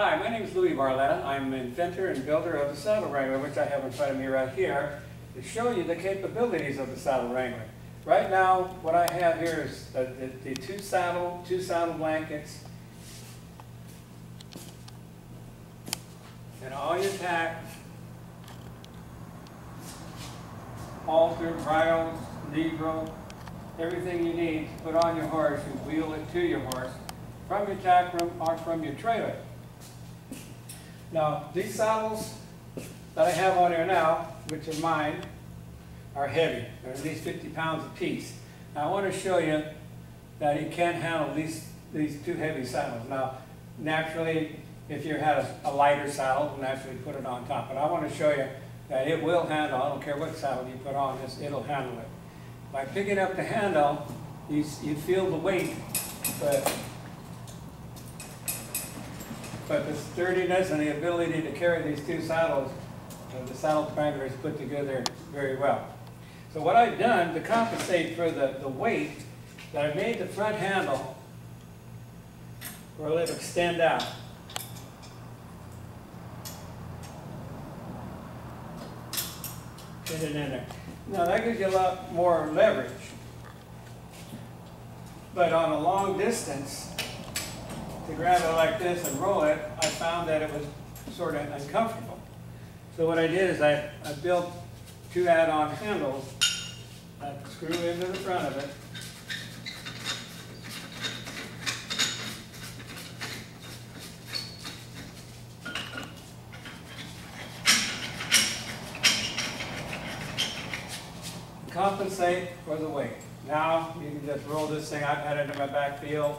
Hi, my name is Louis Barletta. I'm inventor and builder of the Saddle Wrangler, which I have in front of me right here, to show you the capabilities of the Saddle Wrangler. Right now, what I have here is the, the, the two saddle, two saddle blankets, and all your tack, halter, bridles, negro, everything you need to put on your horse and wheel it to your horse from your tack room or from your trailer. Now, these saddles that I have on here now, which are mine, are heavy. They're at least 50 pounds apiece. Now, I want to show you that you can't handle these, these two heavy saddles. Now, naturally, if you had a, a lighter saddle, we'll naturally put it on top. But I want to show you that it will handle, I don't care what saddle you put on this, it'll handle it. By picking up the handle, you, you feel the weight, but but the sturdiness and the ability to carry these two saddles, uh, the saddle wrangler is put together very well. So what I've done to compensate for the, the weight, that I made the front handle where it'll extend out. Get it in there. Now that gives you a lot more leverage. But on a long distance, to grab it like this and roll it, I found that it was sort of uncomfortable. So what I did is I, I built two add-on handles that screw into the front of it. Compensate for the weight. Now you can just roll this thing. I've had it in my back field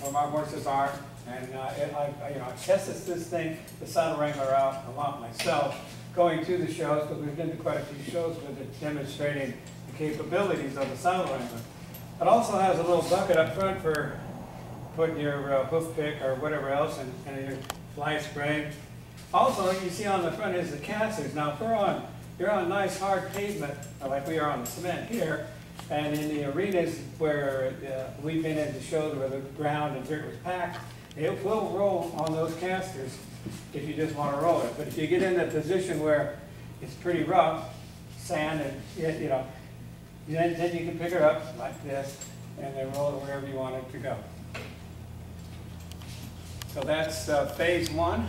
where my horses are. And uh, it, I, you know, I tested this thing, the saddle wrangler out a lot myself, going to the shows, because we've been to quite a few shows with it, demonstrating the capabilities of the saddle wrangler. It also has a little bucket up front for putting your uh, hoof pick or whatever else and, and your fly spray. Also, you see on the front is the casters. Now, if we're on, you're on nice hard pavement, like we are on the cement here, and in the arenas where uh, we've been in the shows where the ground and dirt was packed, it will roll on those casters if you just want to roll it. But if you get in a position where it's pretty rough, sand and, you know, then, then you can pick it up like this and then roll it wherever you want it to go. So that's uh, phase one.